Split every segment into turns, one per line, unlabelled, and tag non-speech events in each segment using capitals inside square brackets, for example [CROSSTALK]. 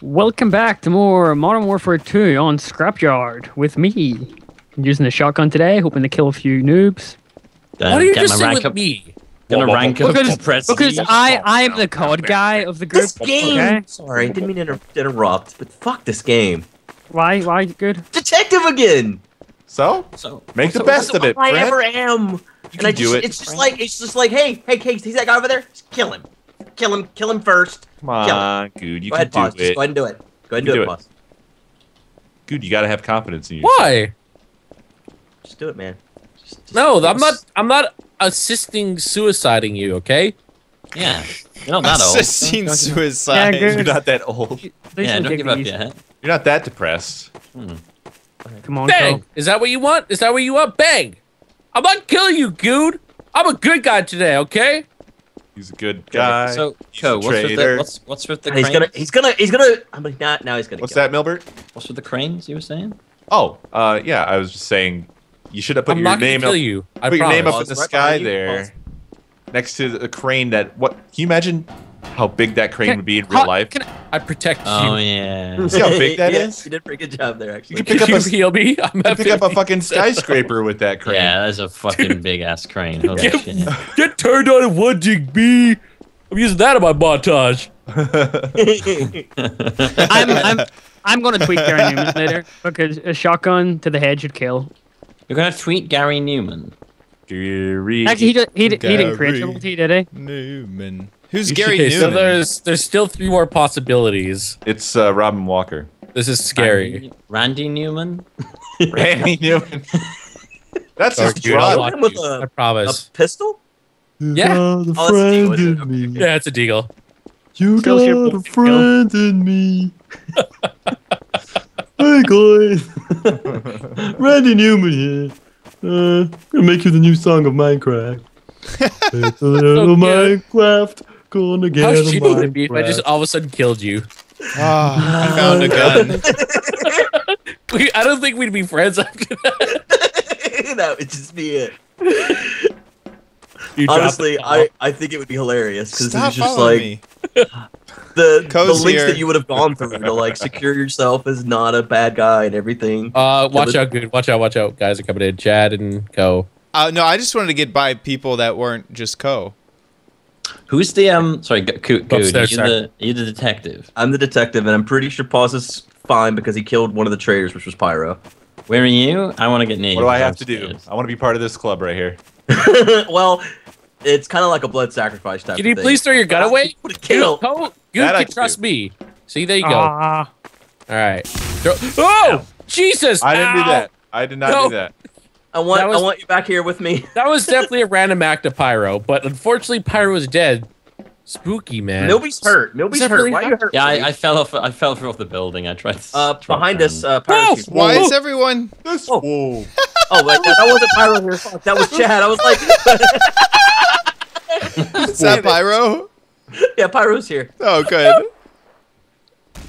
Welcome back to more Modern Warfare 2 on Scrapyard with me. Using the shotgun today, hoping to kill a few noobs.
Gonna
Why do you
get
just
my
sit
rank
with
up.
me?
Gonna
Whoa, whoa,
rank
whoa.
up
Because,
to press
because
Z.
I, oh, I'm the COD guy of the group.
This game.
Okay?
Sorry, didn't mean to inter- interrupt, but fuck this game.
Why? Why? Good.
Detective again.
So
So
make the
so-
best
so-
of it,
I
Brent.
ever am. and
can
I
do
just,
it,
It's just
Brent.
like it's just like, hey, hey, Case, he's that guy over there. Just kill him. Kill him. Kill him first.
Come on, dude. You
go
can
ahead,
do
pause. Just
it.
go ahead and do it. Go ahead and do
do
it,
it.
pause.
Dude, you gotta have confidence in yourself.
Why?
Just do it, man. Just, just
No,
do
I'm not. I'm not assisting suiciding you. Okay.
Yeah, you're not that old.
Assisting
Don't- don't-
suicide.
Yeah.
You're not that old. [LAUGHS]
Yeah,
don't
don't give up yet.
You're not that depressed. Hmm.
Come on,
Bang!
Cole.
Is that what you want? Is that what you want? Bang! I'm not killing you, dude. I'm a good guy today. Okay.
He's a good guy.
So,
He's
Coe,
a
what's with the
traitor.
what's what's with the
He's
cranes?
gonna. He's gonna. He's gonna. I'm like, nah, now he's gonna.
What's
kill
that, Milbert?
What's with the cranes? You were saying?
Oh, uh, yeah. I was just saying, you should have put
I'm
your
not gonna
name
kill
up,
you. I
put your name up in the
Pause, right
sky
behind
there,
pause.
next to the crane. That what? Can you imagine how big that crane
Can-
would be in real
Hot-
life?
can I-
I protect
Oh
you.
yeah.
See how big that
yeah,
is?
You did a pretty good job there, actually.
You can pick up
you
a-
heal me. I'm
You
at
pick up a fucking [LAUGHS] skyscraper with that crane.
Yeah, that's a fucking big ass crane. Holy
Get-
shit.
Get turned on in one jig B. I'm using that in my montage. [LAUGHS]
I'm, I'm, I'm going to tweet Garry Newman [LAUGHS] later because a shotgun to the head should kill.
You're gonna tweet Garry Newman.
Garry.
Actually, he, did, he, did, he didn't create
Garry.
Triple T, did he?
Newman. Who's Garry
should-
Okay, so
Newman?
there's there's still three more possibilities.
It's uh, Robin Walker.
This is scary.
Randy, Randy Newman. [LAUGHS]
Randy Newman. That's
Sorry,
his
dude, I'll
job.
lock
Him with
you.
a-
I
A
promise.
pistol?
Yeah,
Oh, that's a deal, is it? Okay.
yeah, it's a deagle.
You Still got a friend
in me. hey guys, [LAUGHS] Randy Newman here. Uh, gonna make you the new song of Minecraft. [LAUGHS] it's a little
good.
Minecraft, gonna get
How
a
shitty would it be if I just all of a sudden killed you?
Ah, I found a gun. [LAUGHS]
We, I don't think we'd be friends after that. [LAUGHS]
that would just be it.
You
Honestly. I, I think it would be hilarious because it's just like
me.
the, the links
here.
that you would have gone through to like secure yourself as not a bad guy and everything.
Uh, watch out, good. Watch out, watch out. Guys are coming in. Chad and Coe.
Uh, no, I just wanted to get by people that weren't just Coe.
Who's the um? Sorry, Go- Go- Go, you
sir.
the you the detective.
I'm the detective, and I'm pretty sure Pause is fine because he killed one of the traitors, which was Pyro.
Where are you? I want to get near.
What do I have to do? I want to be part of this club right here. [LAUGHS]
well, it's kind of like a blood sacrifice type.
Can you
of thing.
please throw your gun away?
Put kill.
Coe, you can
can
trust
do.
me. See, there you go.
Ah,
All right. Throw- oh, Jesus!
I didn't do that. I did not
No.
do that.
I want
was-
I want you back here with me.
That was definitely a random act of Pyro, but unfortunately, Pyro is dead. Spooky, man.
Nobody's hurt. Nobody's hurt.
really
Why are you hurt?
Yeah, I, I fell off. I fell off the building. I tried to.
uh, behind
down.
us, uh, parachute.
Why
Whoa.
is everyone?
This
Oh.
whoa.
Oh, wait, that, that wasn't Pyro here. That was Chad. I was like, [LAUGHS]
Is that Pyro?
yeah, Pyro's here.
Oh, good.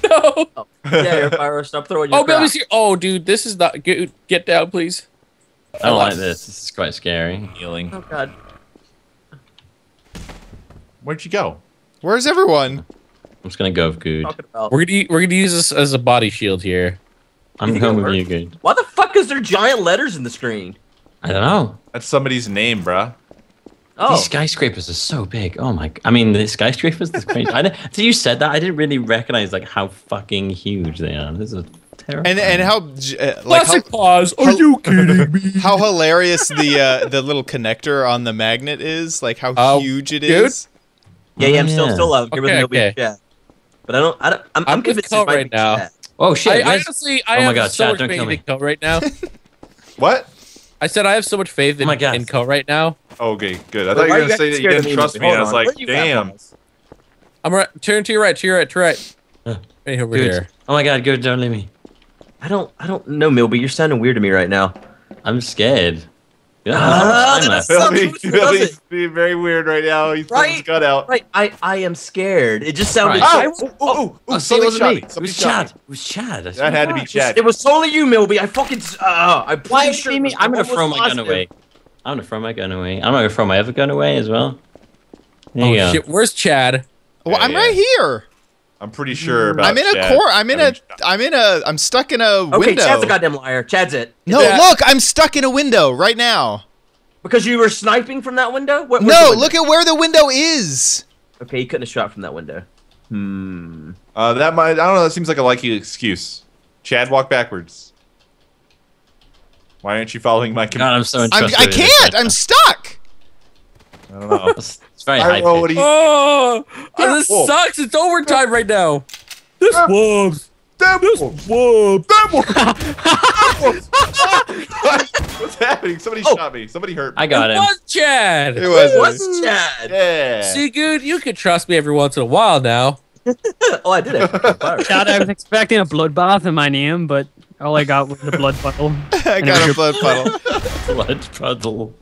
No.
Yeah, Pyro. Stop throwing your
Oh,
crap.
Billy's here. Oh, dude, this is not good. Get down, please.
I don't like this. This is quite scary.
Healing.
Oh God.
Where'd you go?
Where's everyone?
I'm just gonna go with good.
We're gonna we're gonna use this as a body shield here.
I'm
think
going with you, good.
Why the fuck is there giant letters in the screen?
I don't know.
That's somebody's name, bruh.
Oh,
These skyscrapers are so big. Oh my! I mean, the skyscrapers. That's crazy. I didn't, [LAUGHS] until you said that, I didn't really recognize like how fucking huge they are. This is terrible.
And and how j- uh, like how,
Classic pause. Are you kidding me? [LAUGHS]
how hilarious the uh, the little connector on the magnet is? Like how
Oh,
huge it
dude.
is.
yeah, yeah. I'm still
Yeah.
still love. Give
Okay,
it nobody
okay.
Chad. But I don't. I don't. I'm, I'm,
I'm with
convinced
Cole
it might
right now.
Chad.
Oh shit!
I, I honestly, I
Oh my God,
so
Chad,
much
don't
faith
kill me.
in Coe right now. [LAUGHS]
What?
I said I have so much faith in,
Oh my God.
in Coe right now.
Okay, good. I
Wait,
thought you were gonna say that you
scared of
didn't trust me. And I was like,
where you at,
damn.
I'm right. Turn to your right. To your right. To your right.
Uh,
Right over
good.
here.
Oh my god! Good. Don't leave me.
I don't. I don't know, Milby. You're sounding weird to me right now.
I'm scared. Yeah,
Ah,
I'm
that's-
Billy,
Who does it?
Billy's being very weird right now. He's pulling his
Right?
gun out.
Right. I. I am scared. It just sounded.
Right.
Oh,
Oh,
ooh,
see, it
somebody
wasn't
shot
me.
me.
It
Somebody
was
shot
Chad.
me.
It was Chad. I
That had to be
swear.
Chad.
It was totally you, Milby. I fucking. Uh, I'm
Why
pretty
are
sure.
you
it
me?
was-
I'm gonna
one was
throw my gun
positive.
away. I'm gonna throw my gun away. I'm gonna throw my other gun away as well. There
Oh
you go.
shit! Where's Chad?
Well, I'm
yeah.
right here.
I'm pretty sure about
I'm in a
Chad
core. I'm in a.
having shot.
I'm in a. I'm stuck in a
Okay,
window.
Chad's a goddamn liar. Chad's it.
no,
Yeah.
look, I'm stuck in a window right now.
Because you were sniping from that window? What, where's the
No,
window?
look at where the window is.
Okay, you couldn't have shot from that window. Hmm.
Uh, that might. I don't know. That seems like a likely excuse. Chad, walk backwards. Why aren't you following my
God,
command?
I'm so
I'm,
interested.
I can't. I'm stuck.
I don't know.
It's, it's very high.
Pyro, what do you?
Oh, oh, this
Whoa.
sucks. It's overtime right now. This whoops. This whoops. [LAUGHS]
What's happening? Somebody
Oh.
shot me. Somebody hurt me.
I got
It
him.
was Chad.
It was.
What's Chad?
Yeah.
See, good. You can trust me every once in a while now. [LAUGHS]
oh, I did it. [LAUGHS]
Chad, I was expecting a bloodbath in my name, but all I got was a blood puddle.
I got a blood puddle.
Blood puddle.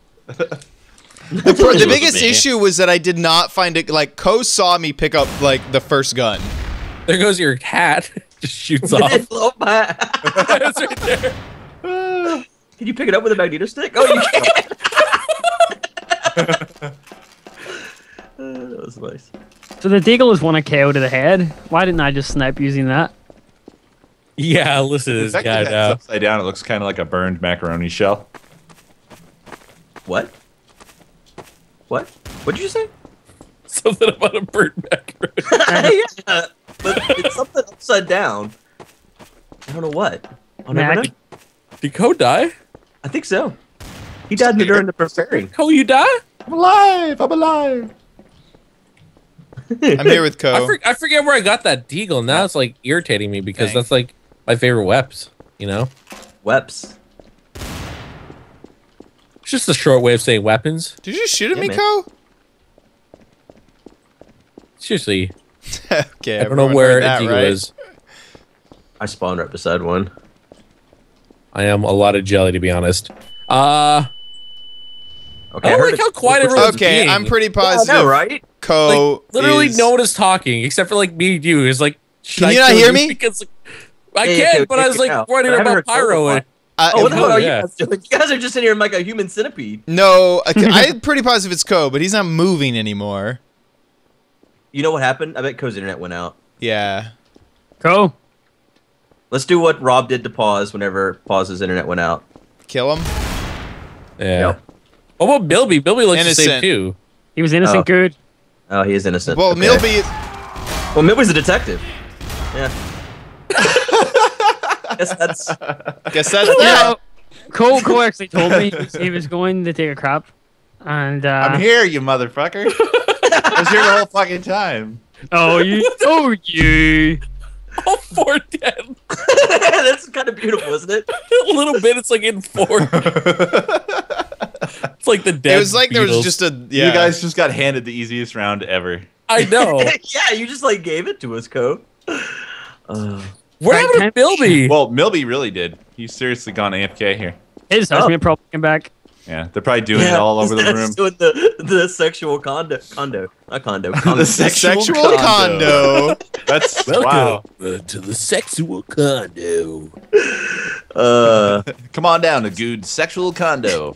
The, the biggest issue was that I did not find it. Like Coe saw me pick up like the first gun.
There goes your hat. [LAUGHS] Just shoots off.
it blow up my-
it's right there.
Can you pick it up with a magneto stick? Oh, you can. Uh, [LAUGHS] that was nice.
So the deagle is one a KO to the head. Why didn't I just snipe using that?
Yeah, listen to
Is
this guy
guy
now.
upside down? It looks kind of like a burned macaroni shell.
What? What? What did you say? [LAUGHS]
Something about a bird macaroni. [LAUGHS]
yeah, [LAUGHS] but it's something upside down. I don't know what. Oh, never
Mac-
know.
Did Coe die?
I think so. He died during the preparing.
Coe, you die?
I'm alive. I'm alive.
I'm here with
I, for- I forget where I got that deagle. Now it's like irritating me because
Dang.
that's like my favorite weps. You know,
Weps.
It's just a short way of saying weapons.
Did you shoot at
Yeah,
me,
man.
Coe?
Seriously, [LAUGHS]
okay,
I don't know where
heard
a
that,
deagle
right?
is.
I spawned right beside one.
I am a lot of jelly to be honest. Uh,
Okay,
I don't
heard
like
it-
how quiet everyone's
Okay,
being.
I'm pretty
Yeah, I
positive.
know, right?
Coe
like literally
is-
no one is talking except for like me and you. Is like, should
Can
I
you not hear me?
Because like, I
Yeah, yeah,
can,
okay,
but
okay,
I was like
now.
writing
I
about pyro. And,
I-
Oh, what the hell are you
yeah.
guys doing? [LAUGHS] You guys are just in here like a human centipede.
No, okay, [LAUGHS] I'm pretty positive it's Coe, but he's not moving anymore.
You know what happened? I bet Coe's internet went out.
Yeah.
Go.
Let's do what Rob did to Pause whenever Pause's internet went out.
Kill him.
yeah.
Yep.
What about Bilby? Bilby looks the same
Innocent.
too.
He was innocent
Oh.
good.
Oh, he is innocent.
Well,
Okay.
Milby.
Well, Milby's a detective. Yeah. [LAUGHS] Guess that's. [LAUGHS]
Guess that's
You
that.
know, Cole, Cole actually told me he was, going to take a crap. And, uh,
I'm here, you motherfucker. I was here the whole fucking time.
oh, you, oh, you.
Oh, four dead. [LAUGHS]
that's kind of beautiful, isn't it? [LAUGHS]
a little bit. It's like in four. it's like the dead.
It was like there was
Beatles.
just a yeah.
You guys just got handed the easiest round ever.
I know.
yeah, you just like gave it to us, Coe. Uh,
What
Right,
happened to
time-
Bilby?
Well, Milby really did. He's seriously gone AFK here.
His husband probably came back.
Yeah, they're probably doing it all over the room.
Doing the the sexual condo, condo, not condo, [LAUGHS] condo.
The sexual
sexual
condo.
condo.
That's [LAUGHS]
Welcome
wow.
to the sexual condo. [LAUGHS]
uh,
Come on down to Good Sexual Condo.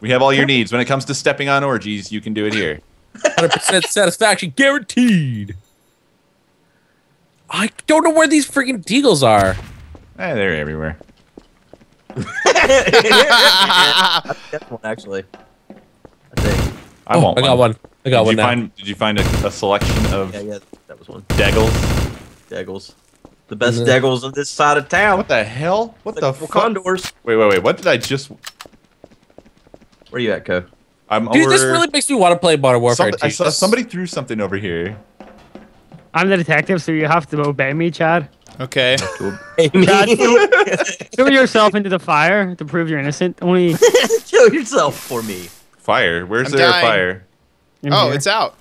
we have all your needs. When it comes to stepping on orgies, you can do it here.
100% satisfaction guaranteed. I don't know where these freaking deagles are.
Eh, they're everywhere.
that's one actually. I think.
I
oh,
want
I got one. I got
Did
one
you
now.
find? Did you find a, a selection of
Yeah, yeah, that was one.
Daggles?
Daggles, the best
Mhm.
Daggles of this side of town.
What the hell? What the
Sexual
fuck?
condors.
Wait, wait, wait. What did I just?
Where are you at, Coe?
I'm
Dude,
over.
this really makes me want to play Modern Warfare
Some-
2.
I saw somebody threw something over here.
I'm the detective, so you have to obey me, Chad.
Okay.
Amy,
Throw yourself into the fire to prove you're innocent. Only [LAUGHS]
kill yourself for me.
Fire. Where's
I'm
there
dying.
a fire?
in
Oh,
here.
it's out.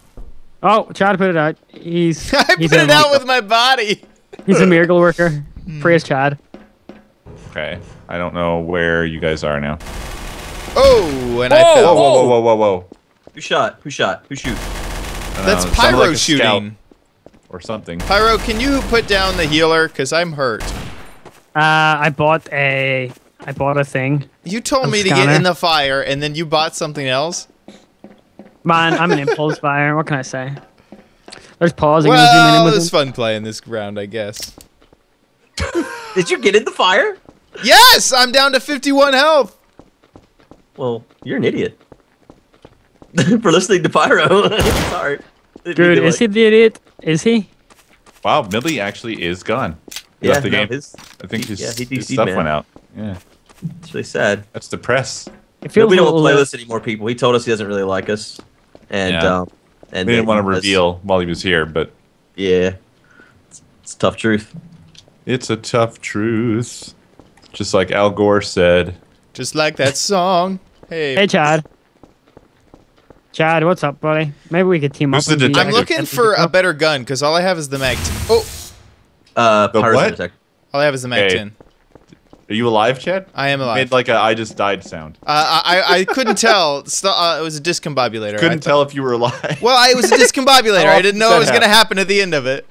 Oh, Chad put it out. He's [LAUGHS]
I
he's
put it out with my body.
He's a miracle worker. Hmm. Praise Chad.
Okay. I don't know where you guys are now.
Oh, and I
Whoa,
Whoa,
fell.
whoa, whoa, whoa, whoa, whoa.
Who shot? Who shot? Who shoot?
Uh,
That's
know,
pyro
like a scout
shooting.
Or something.
Pyro, can you put down the healer? Cause I'm hurt.
Uh, I bought a I bought a thing.
You told
I'm
me to get in the fire, and then you bought something else.
Man, I'm an [LAUGHS] impulse buyer. What can I say? There's pausing. I'm zoom in
Well, it was
him.
fun playing this round, I guess. [LAUGHS]
Did you get in the fire?
Yes, I'm down to 51 health.
Well, you're an idiot. [LAUGHS] For listening to Pyro. Sorry. Didn't
Dude,
mean to,
is he the idiot? Is he?
Wow, Millie actually is gone. He
Yeah,
left the
no,
game.
his,
I think
he-
his,
yeah, he
his stuff
man.
went out. Yeah,
it's really sad.
that's the press.
It feels
we don't
little
play
less-
with us anymore, people. He told us he doesn't really like us. And,
Yeah.
um, and
We didn't want to
he was-
reveal while he was here, but
Yeah. It's, it's a tough truth.
it's a tough truth. Just like Al Gore said.
Just like that song. Hey,
Hey, Chad. Chad, what's up, buddy? Maybe we could team
Who's
up.
the
and
I'm looking for a better gun because all I have is the Mag. T- oh,
Uh,
The what?
detective.
all I have is the Mag
Hey.
10.
Are you alive, Chad?
I am alive.
Made like a I just died sound.
Uh, I I couldn't tell. St- uh, it was a discombobulator. I
Couldn't
thought-
tell if you were alive.
Well, I, it was a [LAUGHS] discombobulator. I didn't know it was
that
gonna happen at the end of it.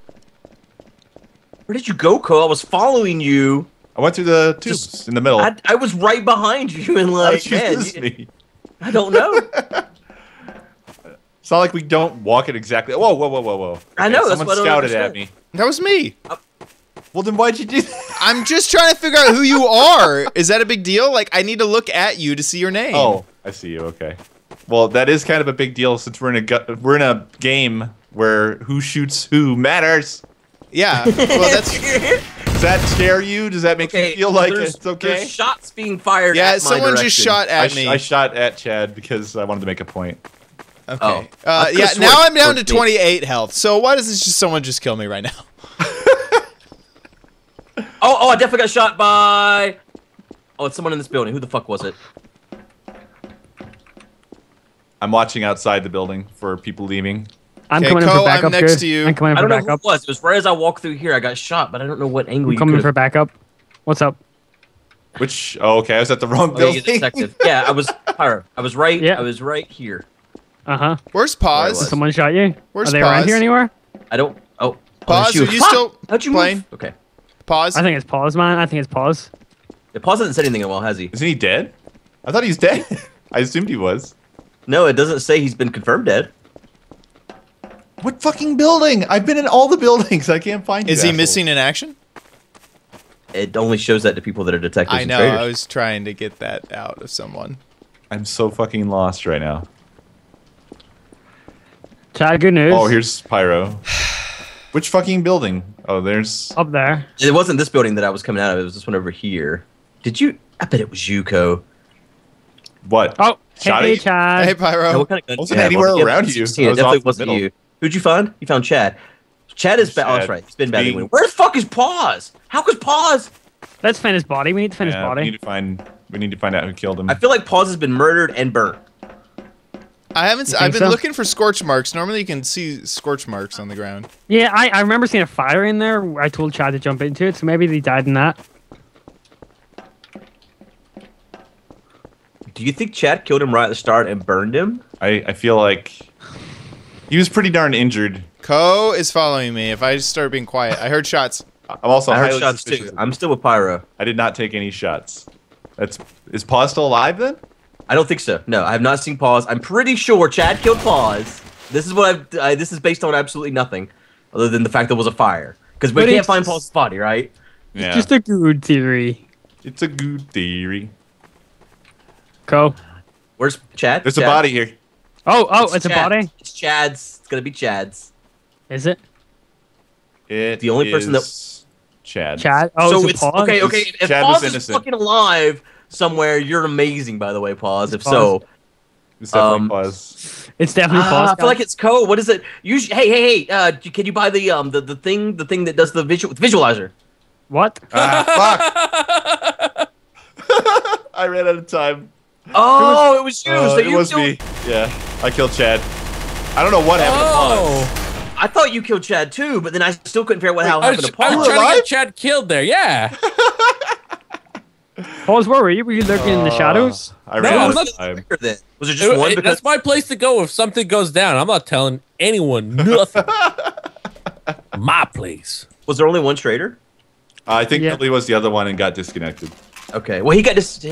Where did you go, Cole? I was following you.
I went through the tubes
Just-
in the middle.
I, I was right behind you and
How
like,
did you
man,
miss
you-
me?
I don't know. [LAUGHS]
It's not like we don't walk it exactly. Whoa, whoa, whoa, whoa, whoa.
I know, that's
Someone
what
scouted at me.
That was me. Oh.
Well, then why'd you do that?
I'm just trying to figure out who you are. Is that a big deal? Like, I need to look at you to see your name.
Oh, I see you. Okay. Well, that is kind of a big deal since we're in a gu- we're in a game where who shoots who matters.
yeah. Well, that's [LAUGHS]
Does that scare you? Does that make
okay,
you feel like
there's-
it's okay?
There's shots being fired.
yeah.
at my
Someone just
direction.
shot
I,
at
sh-
me.
I shot at Chad because I wanted to make a point.
Okay.
Oh.
Uh, yeah.
sworn
Now
it
I'm down to
was me.
28 health. So why doesn't just someone just kill me right now? [LAUGHS]
Oh, oh, I definitely got shot by. Oh, it's someone in this building. Who the fuck was it?
I'm watching outside the building for people leaving.
I'm
Okay,
coming in
Coe,
for
I'm next
dude.
to you.
I'm coming in
I don't know who it was. It was right as I walked through here. I got shot, but I don't know what angle
I'm
you
coming
could
for backup. What's up?
Which oh, okay, I was at the wrong
Oh,
building.
the yeah, I was. [LAUGHS] Pyro. I was right.
Yeah.
I was right here.
Uh huh.
Where's pause?
was-
Someone shot you.
Where's
Are they around here anywhere?
I don't. Oh.
Pause,
that's
are you
Fuck!
still [LAUGHS]
How'd you
playing?
move? Okay.
Pause.
I think it's pause, man. I think it's pause.
Yeah, Pause hasn't said anything in a while, has he?
Isn't he dead? I thought he was dead. [LAUGHS] I assumed he was.
No, it doesn't say he's been confirmed dead.
What fucking building? I've been in all the buildings. I can't find you.
Is he
asshole.
missing in action?
It only shows that to people that are detectives.
I know.
traitors.
I was trying to get that out of someone.
I'm so fucking lost right now.
Chad, good news.
Oh, here's Pyro. Which fucking building? Oh, there's.
up there.
It wasn't this building that I was coming out of. It was this one over here. Did you? I bet it was Yuko.
What?
Oh,
Shot
hey,
at?
Chad.
Hey, Pyro.
Now, what kind of gun?
Wasn't
do
anywhere
Well, you have
around you.
16.
I
It
was
definitely wasn't
middle.
you. Who'd you find? You found Chad. Chad is bad. Oh, that's right. He's been badly
Being-
wounded. Where the fuck is Pause? How was Pause?
Let's find his body. We need to find his
Yeah, we
body.
need to find. We need to find out who killed him.
I feel like Pause has been murdered and burnt.
I haven't.
You
s- I've been
so?
looking for scorch marks. Normally, you can see scorch marks on the ground.
Yeah, I, I remember seeing a fire in there. I told Chad to jump into it, so maybe they died in that.
Do you think Chad killed him right at the start and burned him?
I, I feel like he was pretty darn injured.
Coe is following me. If I just start being quiet, I heard shots. [LAUGHS]
I'm also
I heard shots
suspicious.
too. I'm still with Pyro.
I did not take any shots. That's is Paw still alive then?
I don't think so. No, I have not seen Pause. I'm pretty sure Chad killed Pause. This is what I've. I, this is based on absolutely nothing, other than the fact there was a fire. Because we
But
can't
it's-
find Pause' body, right?
Yeah,
Just a good theory.
it's a good theory.
Go.
Where's Chad?
There's a body here.
Oh, oh, it's, a body.
It's Chad's. It's gonna be Chad's.
Is it?
It
The only person that.
Chad.
Chad? Oh,
so
it's,
it's
a pause?
okay. Okay, if
Chad was
Pause is
innocent.
fucking alive somewhere, you're amazing. By the way, Pause. If
Pause.
so,
It's definitely
Um,
Paw's.
It's definitely
Ah,
pause.
I feel like it's code. What is it? Usually, hey, hey, hey. Uh, can you buy the um the, the thing the thing that does the visual the visualizer?
what?
Ah, fuck! [LAUGHS] I ran out of time.
Oh, it was you.
Uh,
so
it
you
was
killed-
me. Yeah, I killed Chad. I don't know what happened to Pause.
Oh,
I thought you killed Chad too, but then I still couldn't figure out what how
I
happened
was,
to
I
Paul.
was trying to get Chad killed there. Yeah. [LAUGHS]
Pause, where were you? Were you lurking in the
Uh,
shadows?
I
No,
ran
I'm
out
not-
of time.
Was it just
It-
one?
it-
Because
that's my place to go if something goes down. I'm not telling anyone nothing. [LAUGHS] my place.
was there only one trader?
I think
Yeah.
Billy was the other one and got disconnected.
Okay. Well, he got this.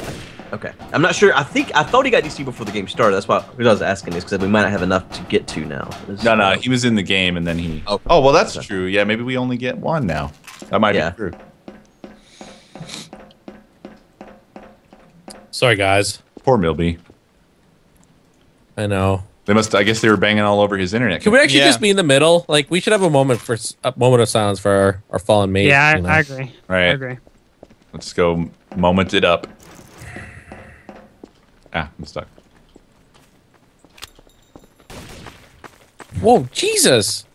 Okay. I'm not sure. I think I thought he got DC before the game started. That's why I was asking this because we might not have enough to get to now. This-
No, no, he was in the game and then he.
Okay.
Oh well, that's true. Yeah, maybe we only get one now. That might
Yeah.
be true.
Sorry, guys.
Poor Milby.
I know.
They must. I guess they were banging all over his internet.
Can we actually
Yeah.
just be in the middle? Like, we should have a moment for a moment of silence for our, our fallen mate.
Yeah, I,
you know?
I agree. I
Right.
agree.
Let's go. Moment it up. Ah, I'm stuck.
Whoa, Jesus!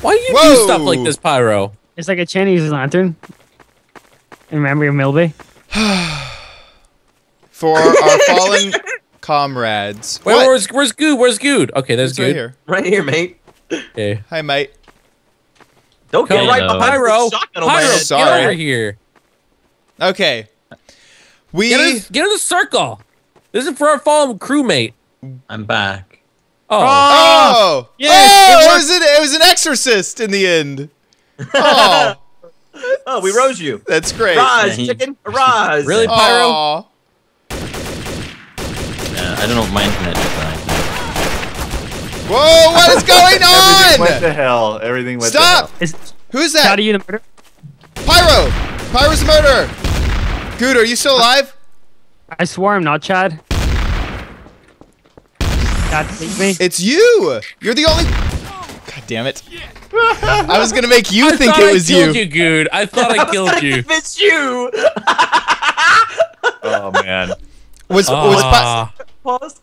Why do you
Whoa!
do stuff like this, Pyro?
It's like a Chinese lantern. In memory of Milby. [SIGHS] [SIGHS] [SIGHS]
For our [LAUGHS] fallen comrades.
Wait,
What?
where's where's Guude? Where's Guude? Okay, there's
It's right here.
Right here, mate.
Okay.
Hi, mate.
Don't get
Come
right
on.
behind
Pyro,
the shotgun on my
Pyro,
head.
get over here.
Okay. We.
Get in, get in the circle. This is for our fallen crewmate.
I'm back.
Oh,
Oh! oh.
Yes,
oh,
it
it was, an, it was an exorcist in the end. [LAUGHS] Oh,
Oh, we rose you.
that's great.
Rise, chicken, rise.
Really? Pyro?
Aw.
Yeah, I don't know if my internet just died.
Whoa, what is going [LAUGHS] on?
what the hell. Everything went
Stop!
Is
Who's
that? How
do
you the murderer?
Pyro! Pyro's the murderer! Guude, are you still uh, alive?
I swore I'm not Chad. Chad, take me.
It's you! You're the only. God damn it. [LAUGHS] I was gonna make you
I
think
thought
it
I
was
killed
you.
you, Guude. I thought I killed [LAUGHS] you.
If it's you.
Oh man.
Was, was Pi-
ah.
Ah, Pause.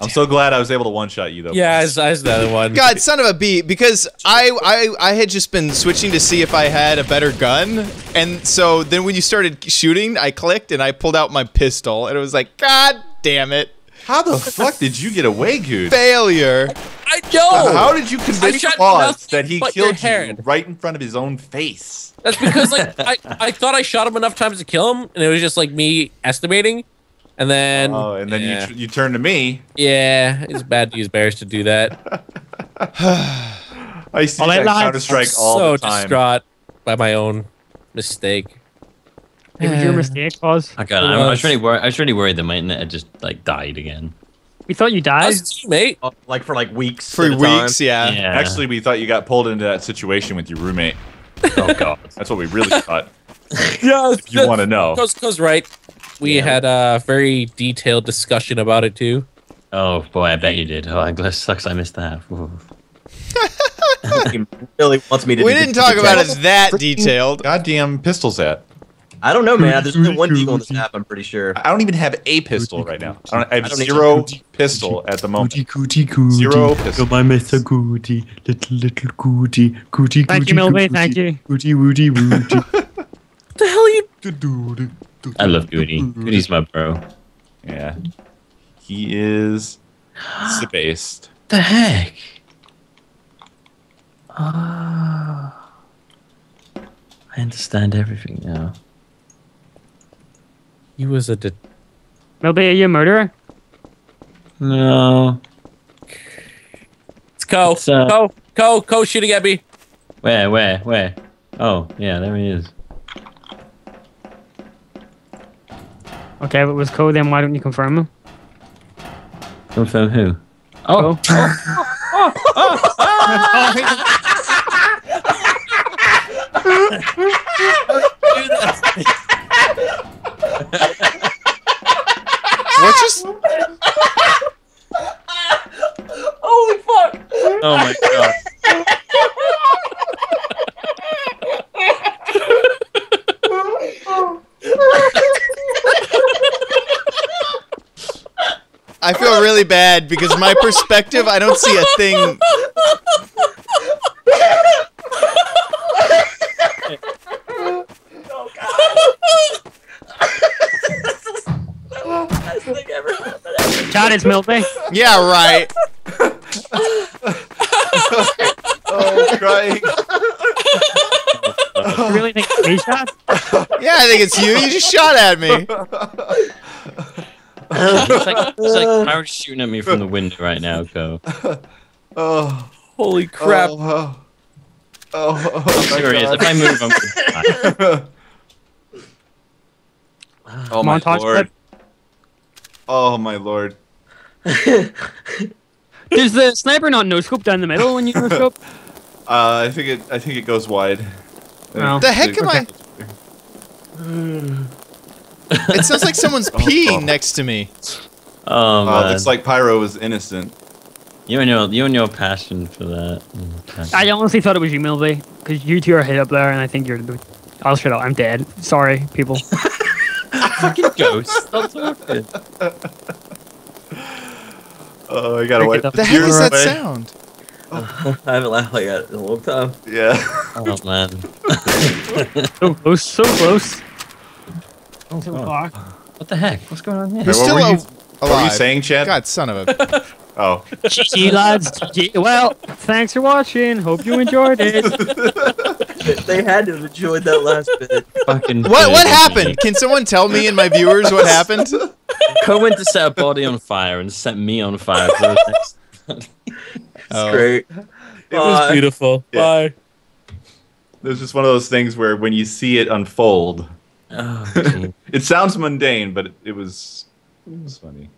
I'm so glad I was able to one shot you though.
yeah, it's, it's the other one.
God, son of a bee, because I, I I had just been switching to see if I had a better gun, and so then when you started shooting, I clicked and I pulled out my pistol, and it was like, God damn it,
How the fuck did you get away, dude?
failure!
I know.
How did you convince
shot
Claus that he killed you right in front of his own face?
That's because like I, I thought I shot him enough times to kill him, and it was just like me estimating. And then
Oh, and then
yeah,
you tr- you turn to me.
yeah, it's bad to use bears to do that. [SIGHS]
I used to
All that
that. Counter Strike all
so
the time.
So distraught by my own mistake.
It was your eh. mistake, Pause.
I got.
It
I was
was.
really worried. I was really worried that my internet had just like died again.
We thought you died.
was mate.
Oh, like for like weeks.
For
at time.
weeks, yeah.
Yeah.
Actually, we thought you got pulled into that situation with your roommate.
oh god. [LAUGHS]
That's what we really thought. [LAUGHS]
Yeah,
If you want to know.
Cause, cause right, we had a very detailed discussion about it too.
Oh boy, I bet you did. Oh, I'm sucks I missed that. [LAUGHS]
He really wants me to.
We
do
didn't talk
the
about
channel.
it that detailed.
Goddamn pistols at.
I don't know, man. There's only one deal on this map. I'm pretty sure.
I don't even have a pistol right now. I, don't, I have
I don't
zero pistol at the moment.
Goody, goody, goody.
Zero pistol.
You're my Mr. Goody, little, little Goody, Goody,
Thank you, Milby, thank you.
Goody, woody, woody.
What the hell are you?
I love [LAUGHS] Goody. Goody's my bro.
Yeah. He is The based. [GASPS]
The heck? Ah. I understand everything now.
He was a. De-
Milby, are you a murderer?
No.
it's Coe.
It's, uh,
Coe. Coe. Coe. shooting at me.
Where? Where? Where? Oh, yeah, there he is.
Okay, if it was code, then why don't you confirm him?
Confirm who? Oh, oh. oh.
What just?
Holy fuck!
oh my god.
I feel really bad because my perspective, I don't see a thing.
Best thing ever.
Chad, it's Milby.
Yeah, right.
Oh, crying.
You really think it's me, Chad?
Yeah, I think it's you. You just shot at me.
It's like, [LAUGHS] it's like Pyro's shooting at me from the window right now, Go. [LAUGHS]
Oh,
Holy crap!
Oh, oh, oh, oh
I'm
my
serious.
God.
If I move, I'm gonna [LAUGHS] die.
Oh my
Montage
lord.
clip.
Oh my lord.
Does the sniper not no scope down the middle when you no scope?
Uh, I think it. I think it goes wide.
Oh.
The heck am I? [SIGHS] [SIGHS] It sounds like someone's [LAUGHS] peeing next to me.
Oh
Uh,
man,
looks like Pyro was innocent.
you and your you and your passion for that. Okay.
I honestly thought it was you, Milby, because you two are hit up there, and I think you're. I'll shut up. I'm dead. Sorry, people. [LAUGHS]
fucking ghost. Stop talking.
Oh, I gotta
Pick
wait.
it up.
The heck is that
Away.
sound? [LAUGHS]
I haven't laughed like that in a long time.
Yeah.
Oh man.
so close, so close.
Oh,
So
God.
far.
What the heck? What's going on here?
You're
what
still
were you-
al-
What were you saying, Chad?
God, son of a. [LAUGHS]
Oh.
GG lads. GG. Well, thanks for watching. Hope you enjoyed it. [LAUGHS]
they had to have enjoyed that last bit.
Fucking
What what happened? Can someone tell me and my viewers what happened?
Co went to set a body on fire and set me on fire. For the next... [LAUGHS]
It's
Oh.
great.
It was beautiful.
Yeah.
Bye.
It's just one of those things where when you see it unfold,
oh, [LAUGHS]
it sounds mundane, but it, it was it was funny.